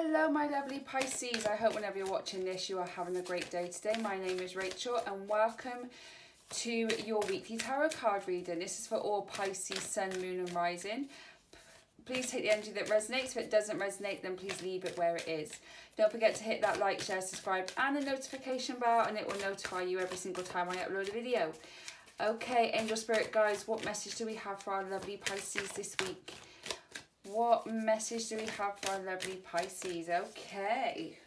Hello my lovely Pisces, I hope whenever you're watching this you are having a great day today. My name is Rachel and welcome to your weekly tarot card reading. This is for all Pisces, Sun, Moon and Rising. Please take the energy that resonates. If it doesn't resonate then please leave it where it is. Don't forget to hit that like, share, subscribe and the notification bell and it will notify you every single time I upload a video. Okay, Angel Spirit guys, what message do we have for our lovely Pisces this week? What message do we have for our lovely Pisces? Okay.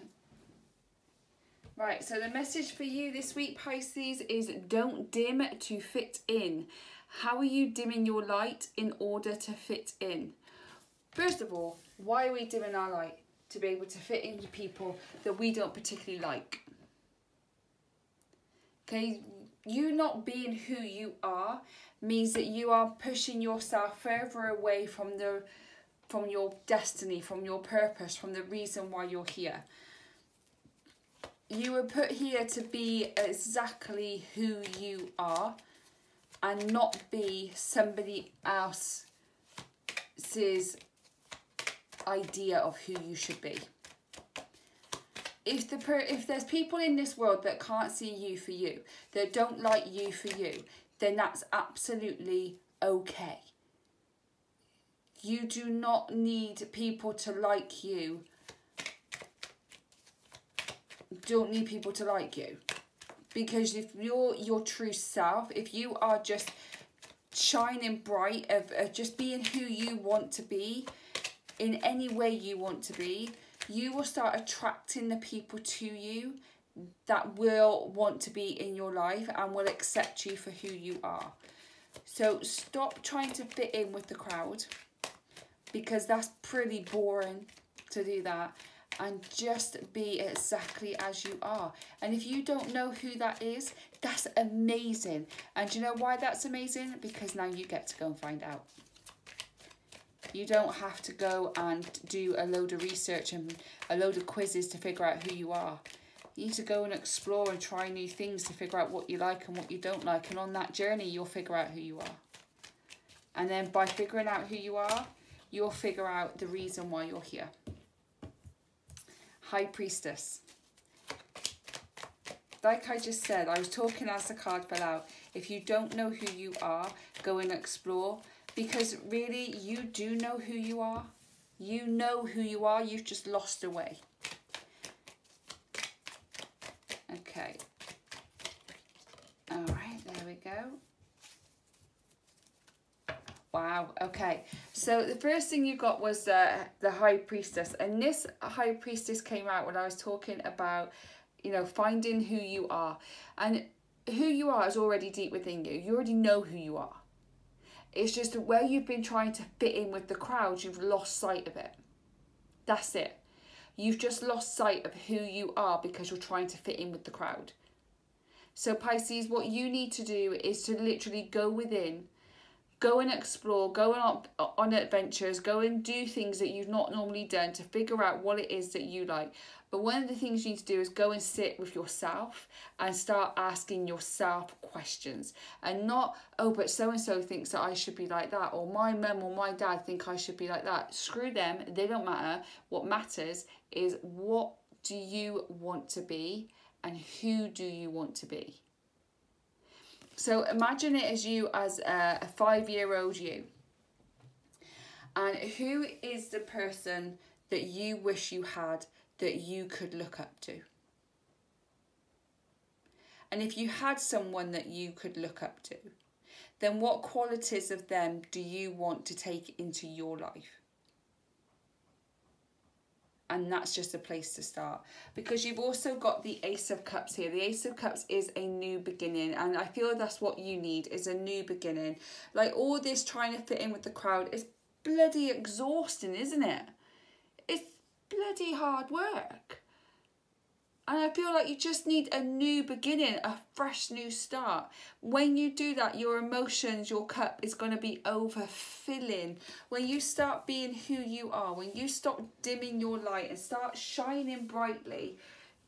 Right, so the message for you this week, Pisces, is don't dim to fit in. How are you dimming your light in order to fit in? First of all, why are we dimming our light? To be able to fit into people that we don't particularly like. Okay, you not being who you are means that you are pushing yourself further away from the from your destiny, from your purpose, from the reason why you're here. You were put here to be exactly who you are and not be somebody else's idea of who you should be. If the if there's people in this world that can't see you for you, that don't like you for you, then that's absolutely okay. You do not need people to like you. Don't need people to like you. Because if you're your true self, if you are just shining bright of, of just being who you want to be, in any way you want to be, you will start attracting the people to you that will want to be in your life and will accept you for who you are. So stop trying to fit in with the crowd because that's pretty boring to do that and just be exactly as you are. And if you don't know who that is, that's amazing. And you know why that's amazing? Because now you get to go and find out. You don't have to go and do a load of research and a load of quizzes to figure out who you are. You need to go and explore and try new things to figure out what you like and what you don't like. And on that journey, you'll figure out who you are. And then by figuring out who you are, you'll figure out the reason why you're here. High Priestess. Like I just said, I was talking as the card fell out. If you don't know who you are, go and explore. Because really, you do know who you are. You know who you are, you've just lost the way. Okay. All right, there we go. Wow, okay. So the first thing you got was uh, the High Priestess. And this High Priestess came out when I was talking about, you know, finding who you are. And who you are is already deep within you. You already know who you are. It's just where you've been trying to fit in with the crowd, you've lost sight of it. That's it. You've just lost sight of who you are because you're trying to fit in with the crowd. So Pisces, what you need to do is to literally go within go and explore, go on, on adventures, go and do things that you've not normally done to figure out what it is that you like. But one of the things you need to do is go and sit with yourself and start asking yourself questions and not, oh, but so and so thinks that I should be like that, or my mum or my dad think I should be like that. Screw them, they don't matter. What matters is what do you want to be and who do you want to be? So imagine it as you as a, a five-year-old you. And who is the person that you wish you had that you could look up to? And if you had someone that you could look up to, then what qualities of them do you want to take into your life? And that's just a place to start. Because you've also got the ace of cups here. The ace of cups is a new beginning and i feel that's what you need is a new beginning. Like all this trying to fit in with the crowd is bloody exhausting isn't it? It's bloody hard work and I feel like you just need a new beginning, a fresh new start. When you do that, your emotions, your cup is going to be overfilling. When you start being who you are, when you stop dimming your light and start shining brightly,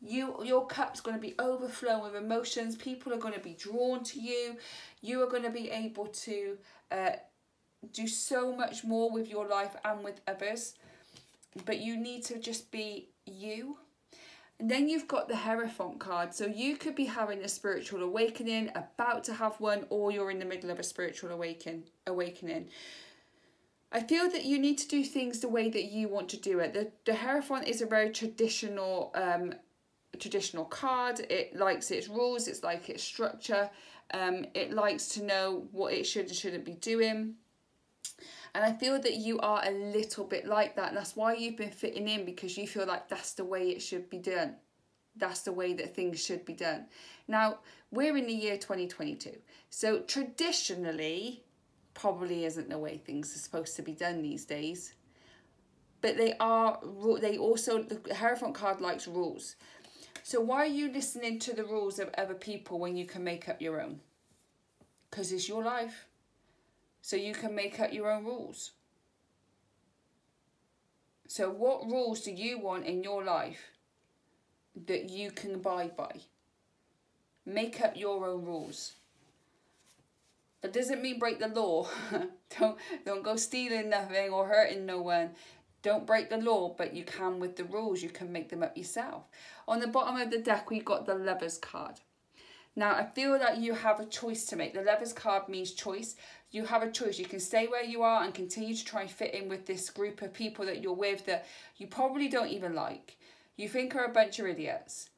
you your cup's going to be overflowing with emotions. People are going to be drawn to you. You are going to be able to uh, do so much more with your life and with others but you need to just be you. Then you've got the Hierophant card. So you could be having a spiritual awakening, about to have one, or you're in the middle of a spiritual awaken awakening. I feel that you need to do things the way that you want to do it. The, the Hierophant is a very traditional um, traditional card. It likes its rules, it's like its structure. Um, it likes to know what it should and shouldn't be doing. And I feel that you are a little bit like that. And that's why you've been fitting in because you feel like that's the way it should be done. That's the way that things should be done. Now, we're in the year 2022. So traditionally, probably isn't the way things are supposed to be done these days. But they are, they also, the Hierophant card likes rules. So why are you listening to the rules of other people when you can make up your own? Because it's your life. So you can make up your own rules. So what rules do you want in your life that you can abide by? Make up your own rules. That doesn't mean break the law. don't don't go stealing nothing or hurting no one. Don't break the law, but you can with the rules. You can make them up yourself. On the bottom of the deck, we've got the Lovers card. Now, I feel that you have a choice to make. The Lovers card means choice. You have a choice. You can stay where you are and continue to try and fit in with this group of people that you're with that you probably don't even like. You think are a bunch of idiots.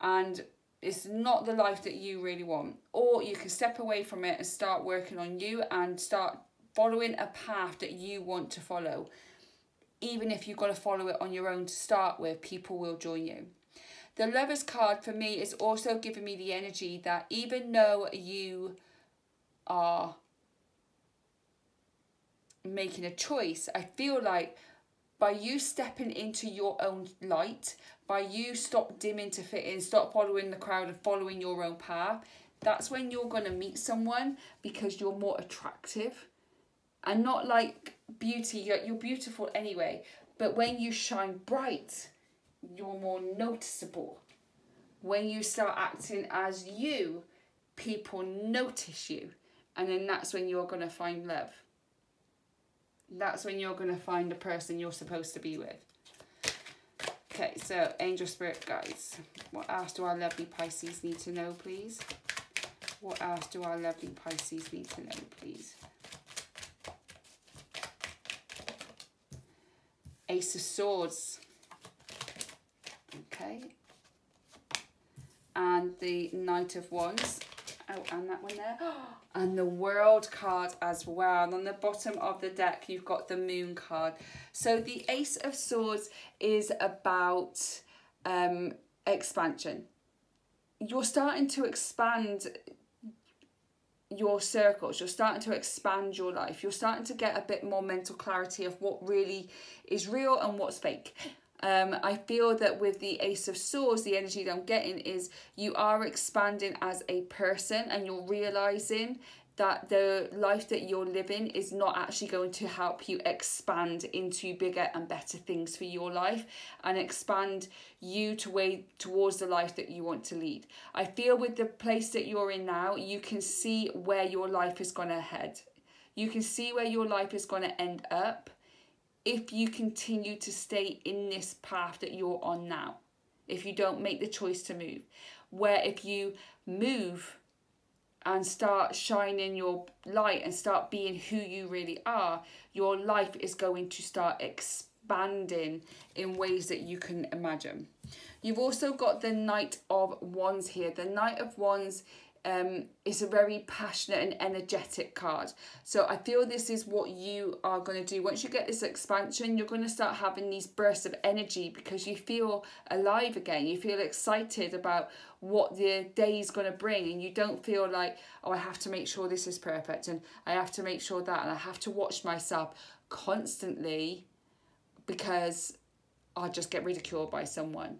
And it's not the life that you really want. Or you can step away from it and start working on you and start following a path that you want to follow even if you've got to follow it on your own to start with, people will join you. The Lovers card for me is also giving me the energy that even though you are making a choice, I feel like by you stepping into your own light, by you stop dimming to fit in, stop following the crowd and following your own path, that's when you're going to meet someone because you're more attractive and not like beauty. You're, you're beautiful anyway. But when you shine bright you're more noticeable. When you start acting as you people notice you and then that's when you're going to find love. That's when you're going to find the person you're supposed to be with. Okay so angel spirit guides. What else do our lovely pisces need to know please? What else do our lovely pisces need to know please? Ace of Swords. Okay. And the Knight of Wands. Oh, and that one there. And the World card as well. And on the bottom of the deck, you've got the Moon card. So the Ace of Swords is about um, expansion. You're starting to expand your circles you're starting to expand your life you're starting to get a bit more mental clarity of what really is real and what's fake um, I feel that with the Ace of Swords, the energy that I'm getting is you are expanding as a person and you're realizing that the life that you're living is not actually going to help you expand into bigger and better things for your life and expand you to way towards the life that you want to lead. I feel with the place that you're in now, you can see where your life is going to head. You can see where your life is going to end up if you continue to stay in this path that you're on now. If you don't make the choice to move. Where if you move and start shining your light and start being who you really are, your life is going to start expanding in ways that you can imagine. You've also got the Knight of Wands here. The Knight of Wands um, a very passionate and energetic card. So I feel this is what you are going to do. Once you get this expansion, you're going to start having these bursts of energy because you feel alive again. You feel excited about what the day is going to bring and you don't feel like, oh, I have to make sure this is perfect and I have to make sure that and I have to watch myself constantly because I'll just get ridiculed by someone.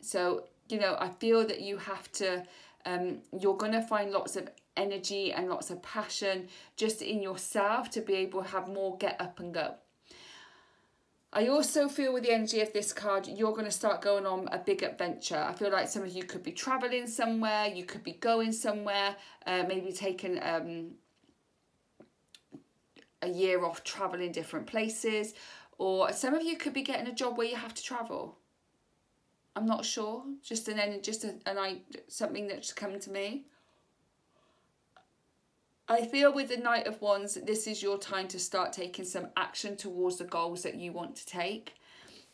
So you know, I feel that you have to, um, you're going to find lots of energy and lots of passion just in yourself to be able to have more get up and go. I also feel with the energy of this card, you're going to start going on a big adventure. I feel like some of you could be traveling somewhere, you could be going somewhere, uh, maybe taking um, a year off traveling different places, or some of you could be getting a job where you have to travel. I'm not sure. Just an just a, an I something that's come to me. I feel with the Knight of Wands this is your time to start taking some action towards the goals that you want to take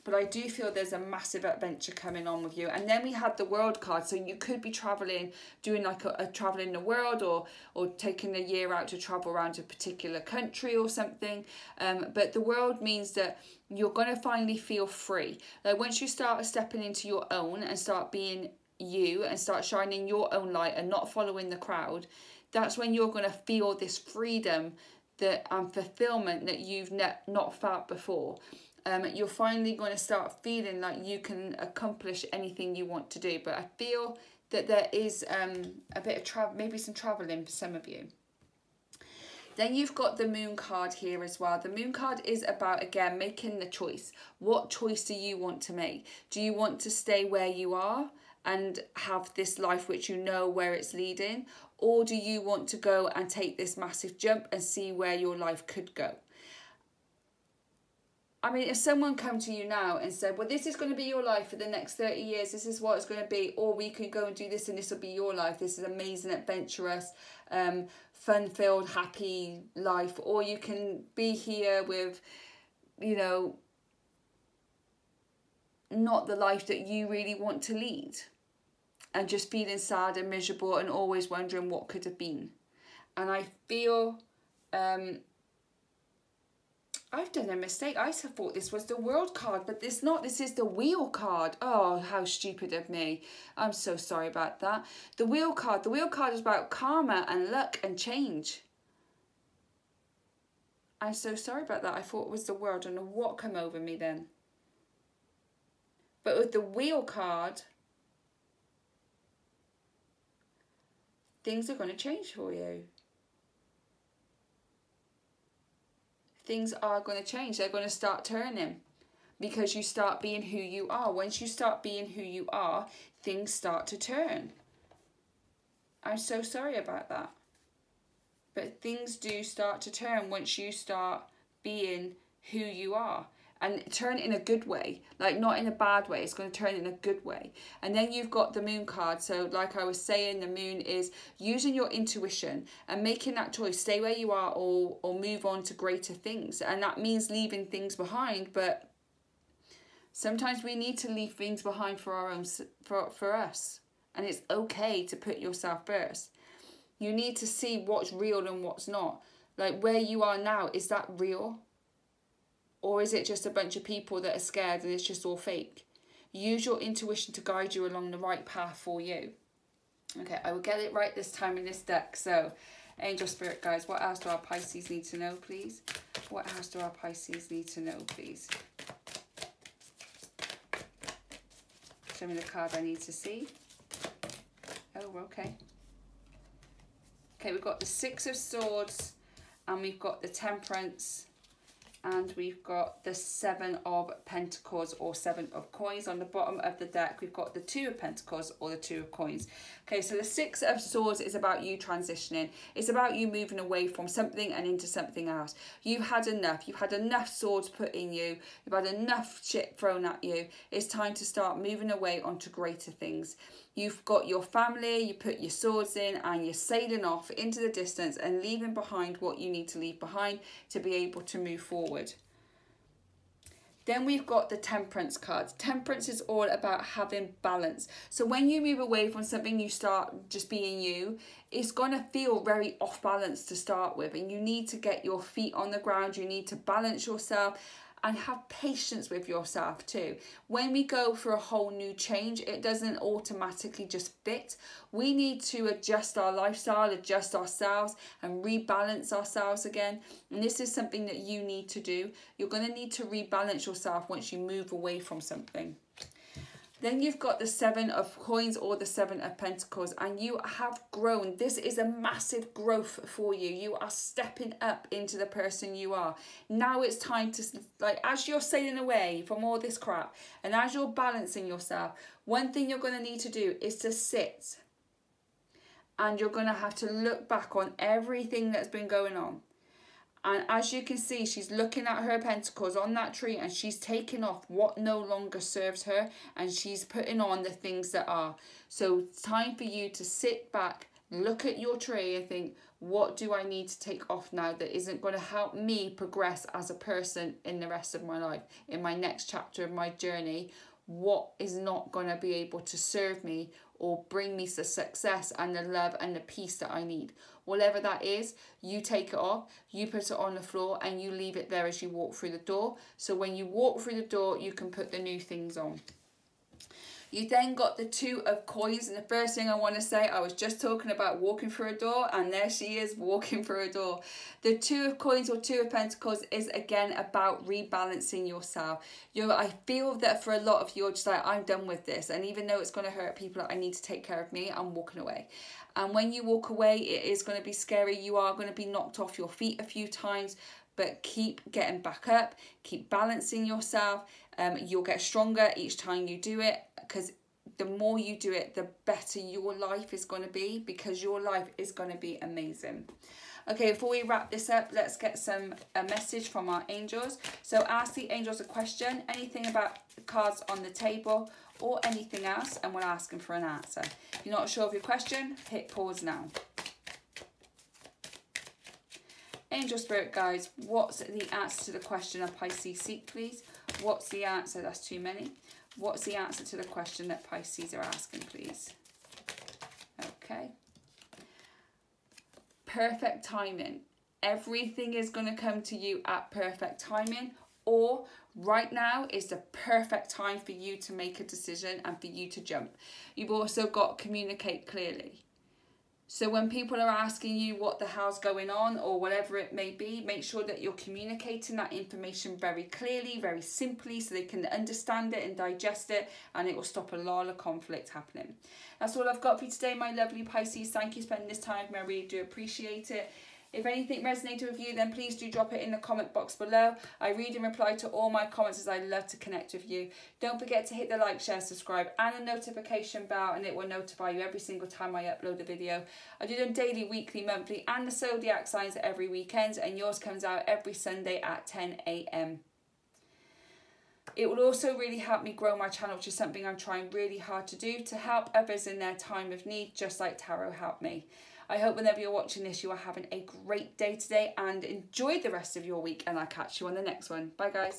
but I do feel there's a massive adventure coming on with you. And then we had the world card, so you could be traveling, doing like a, a traveling the world, or or taking a year out to travel around a particular country or something. Um, but the world means that you're gonna finally feel free. Like once you start stepping into your own and start being you and start shining your own light and not following the crowd, that's when you're gonna feel this freedom that and fulfillment that you've ne- not felt before um, you're finally going to start feeling like you can accomplish anything you want to do. But I feel that there is um, a bit of travel, maybe some traveling for some of you. Then you've got the moon card here as well. The moon card is about, again, making the choice. What choice do you want to make? Do you want to stay where you are and have this life which you know where it's leading? Or do you want to go and take this massive jump and see where your life could go? I mean, if someone come to you now and said, well, this is going to be your life for the next 30 years, this is what it's going to be, or we can go and do this and this will be your life, this is amazing, adventurous, um, fun-filled, happy life, or you can be here with, you know, not the life that you really want to lead and just feeling sad and miserable and always wondering what could have been. And I feel um, I've done a mistake. I thought this was the world card, but this not. This is the wheel card. Oh, how stupid of me. I'm so sorry about that. The wheel card. The wheel card is about karma and luck and change. I'm so sorry about that. I thought it was the world. Know what came over me then. But with the wheel card, things are going to change for you. Things are going to change. They're going to start turning because you start being who you are. Once you start being who you are, things start to turn. I'm so sorry about that. But things do start to turn once you start being who you are and turn in a good way like not in a bad way it's going to turn in a good way. And then you've got the moon card so like i was saying the moon is using your intuition and making that choice stay where you are or or move on to greater things. And that means leaving things behind but sometimes we need to leave things behind for our own for for us. And it's okay to put yourself first. You need to see what's real and what's not. Like where you are now is that real or is it just a bunch of people that are scared and it's just all fake? Use your intuition to guide you along the right path for you. Okay, I will get it right this time in this deck. So, Angel Spirit guys, what else do our Pisces need to know, please? What else do our Pisces need to know, please? Show me the card I need to see. Oh, okay. Okay, we've got the Six of Swords and we've got the Temperance and we've got the seven of pentacles or seven of coins. On the bottom of the deck we've got the two of pentacles or the two of coins. Okay so the six of swords is about you transitioning. It's about you moving away from something and into something else. You've had enough. You've had enough swords put in you. You've had enough shit thrown at you. It's time to start moving away onto greater things You've got your family, you put your swords in, and you're sailing off into the distance and leaving behind what you need to leave behind to be able to move forward. Then we've got the temperance cards. Temperance is all about having balance. So when you move away from something, you start just being you, it's going to feel very off balance to start with. And you need to get your feet on the ground. You need to balance yourself and have patience with yourself too. When we go for a whole new change, it doesn't automatically just fit. We need to adjust our lifestyle, adjust ourselves, and rebalance ourselves again. And this is something that you need to do. You're going to need to rebalance yourself once you move away from something. Then you've got the seven of coins or the seven of pentacles and you have grown. This is a massive growth for you. You are stepping up into the person you are. Now it's time to, like, as you're sailing away from all this crap and as you're balancing yourself, one thing you're going to need to do is to sit and you're going to have to look back on everything that's been going on And as you can see, she's looking at her pentacles on that tree and she's taking off what no longer serves her and she's putting on the things that are. So it's time for you to sit back, look at your tree and think, what do I need to take off now that isn't going to help me progress as a person in the rest of my life, in my next chapter of my journey? What is not going to be able to serve me or bring me the success and the love and the peace that I need? whatever that is, you take it off, you put it on the floor, and you leave it there as you walk through the door. So when you walk through the door, you can put the new things on. You then got the two of coins, and the first thing I want to say, I was just talking about walking through a door, and there she is walking through a door. The two of coins or two of pentacles is again about rebalancing yourself. You know, I feel that for a lot of you, you're just like, I'm done with this, and even though it's going to hurt people, I need to take care of me, I'm walking away. And when you walk away, it is going to be scary. You are going to be knocked off your feet a few times, but keep getting back up, keep balancing yourself. Um, you'll get stronger each time you do it because the more you do it, the better your life is going to be because your life is going to be amazing. Okay, before we wrap this up, let's get some a message from our angels. So ask the angels a question, anything about cards on the table or anything else, and we'll ask them for an answer. If you're not sure of your question, hit pause now. Angel Spirit Guides, what's the answer to the question of Pisces seek, please? What's the answer? That's too many. What's the answer to the question that Pisces are asking, please? Okay. Perfect timing. Everything is going to come to you at perfect timing or right now is the perfect time for you to make a decision and for you to jump. You've also got communicate clearly. So when people are asking you what the hell's going on or whatever it may be, make sure that you're communicating that information very clearly, very simply, so they can understand it and digest it, and it will stop a lot of conflict happening. That's all I've got for you today, my lovely Pisces. Thank you for spending this time with me. I really do appreciate it. If anything resonated with you, then please do drop it in the comment box below. I read and reply to all my comments as I love to connect with you. Don't forget to hit the like, share, subscribe and the notification bell and it will notify you every single time I upload a video. I do them daily, weekly, monthly and the zodiac signs every weekend and yours comes out every Sunday at 10am. It will also really help me grow my channel, which is something I'm trying really hard to do to help others in their time of need, just like Tarot helped me. I hope whenever you're watching this, you are having a great day today and enjoy the rest of your week. And I'll catch you on the next one. Bye, guys.